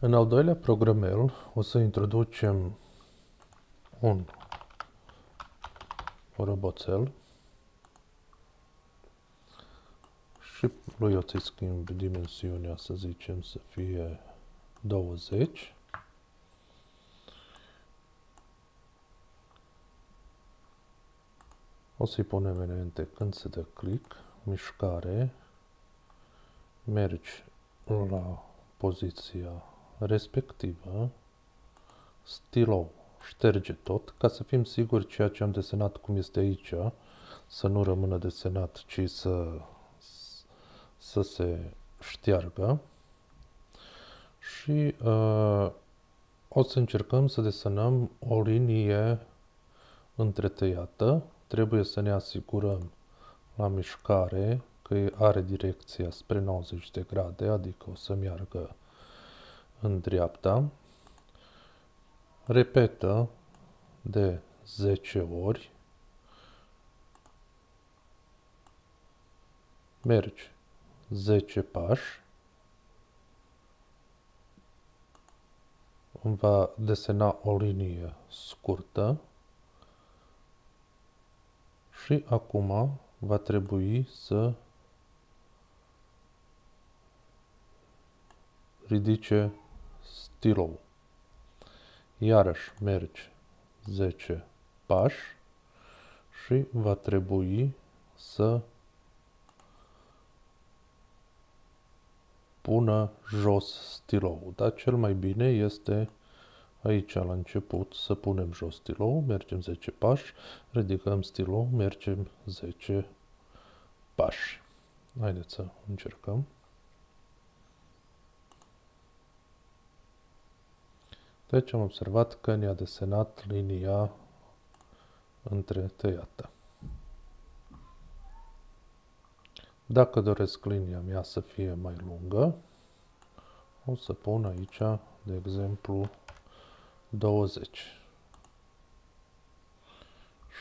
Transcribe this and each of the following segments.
În al doilea programel o să introducem un roboțel și lui o să schimb dimensiunea, să zicem, să fie 20. O să-i punem elemente când se dă click, mișcare, mergi la poziția respectivă, stilou șterge tot, ca să fim siguri ceea ce am desenat cum este aici, să nu rămână desenat, ci să, să se șteargă. Și uh, o să încercăm să desenăm o linie întretăiată. Trebuie să ne asigurăm la mișcare că are direcția spre 90 de grade, adică o să meargă în dreapta. Repetă de 10 ori. Mergi 10 pași. Îmi va desena o linie scurtă. Și acum va trebui să ridice stilou. Iarăși mergi 10 pași și va trebui să pună jos stilou. Dar cel mai bine este aici la început să punem jos stilou, mergem 10 pași, ridicăm stilou, mergem 10 pași. Haideți să încercăm. Deci am observat că ne-a desenat linia între tăiată. Dacă doresc linia mea să fie mai lungă, o să pun aici, de exemplu, 20.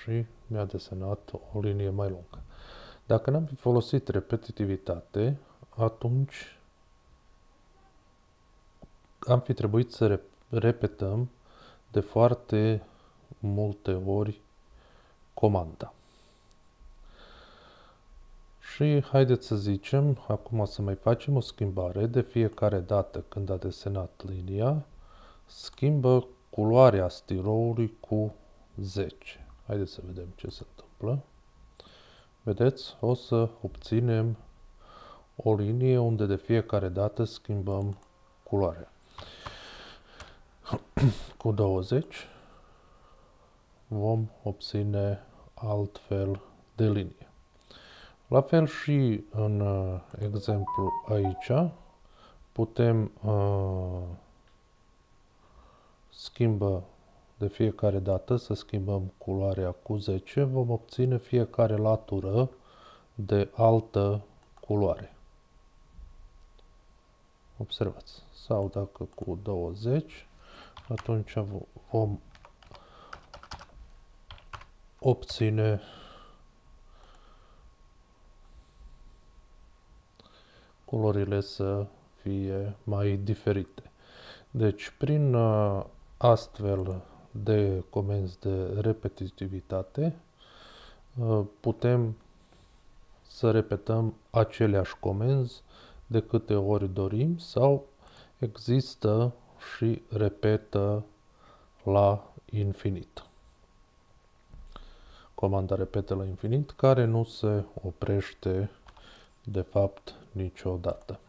Și mi-a desenat o linie mai lungă. Dacă n-am fi folosit repetitivitate, atunci am fi trebuit să repetăm de foarte multe ori comanda. Și haideți să zicem, acum să mai facem o schimbare. De fiecare dată când a desenat linia, schimbă culoarea stiroului cu 10. Haideți să vedem ce se întâmplă. Vedeți, o să obținem o linie unde de fiecare dată schimbăm culoarea. cu 20 vom obține altfel de linie. La fel și în uh, exemplu aici putem uh, schimbă de fiecare dată să schimbăm culoarea cu 10, vom obține fiecare latură de altă culoare. Observați. Sau dacă cu 20 atunci vom obține culorile să fie mai diferite. Deci, prin uh, astfel de comenzi de repetitivitate, uh, putem să repetăm aceleași comenzi de câte ori dorim sau există și repetă la infinit. Comanda repetă la infinit care nu se oprește de fapt niciodată.